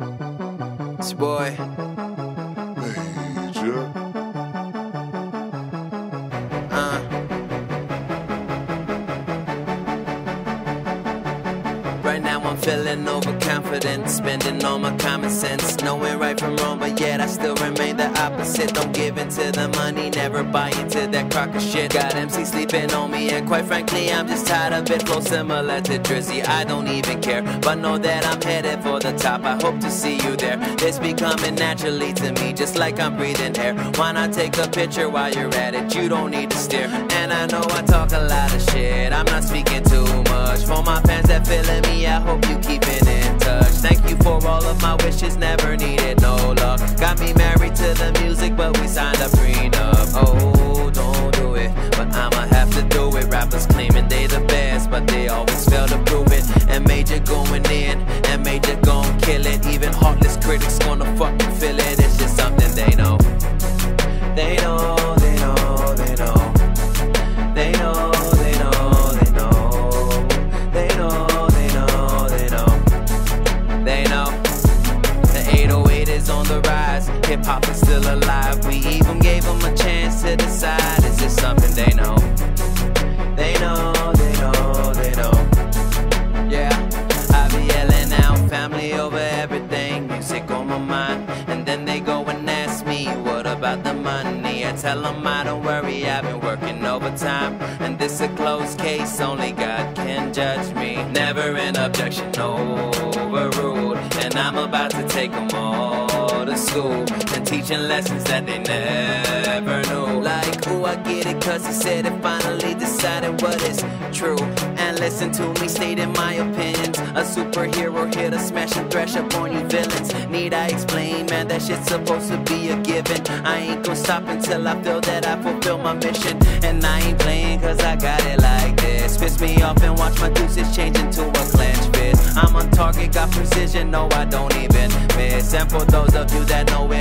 It's boy. I'm feeling overconfident, spending all my common sense, knowing right from wrong, but yet I still remain the opposite. Don't give in to the money, never buy into that crock of shit. Got MC sleeping on me, and quite frankly, I'm just tired of it. Flow similar to Drizzy, I don't even care, but know that I'm headed for the top. I hope to see you there. It's becoming naturally to me, just like I'm breathing air. Why not take a picture while you're at it? You don't need to stare. And I know I talk a lot of shit, I'm not speaking too much. For my fans that feeling me, Hip hop is still alive. We even gave them a chance to decide. Is this something they know? They know, they know, they know. Yeah, I be yelling out family over everything. Music on my mind. And then they go and ask me, what about the money? I tell them I don't worry, I've been working overtime. And this a closed case, only God can judge me. Never an objection overruled. And I'm about to take them all to school. And teaching lessons that they never knew. Like, ooh, I get it, cause he said it finally decided what is true. And listen to me stating my opinions. A superhero here to smash and thrash up on you villains. Need I explain, man, that shit's supposed to be a given. I ain't gonna stop until I feel that I fulfill my mission. And I ain't playing cause I got it like this. Piss me off and watch my deuces change into a on target, got precision, no, I don't even miss. And for those of you that know it,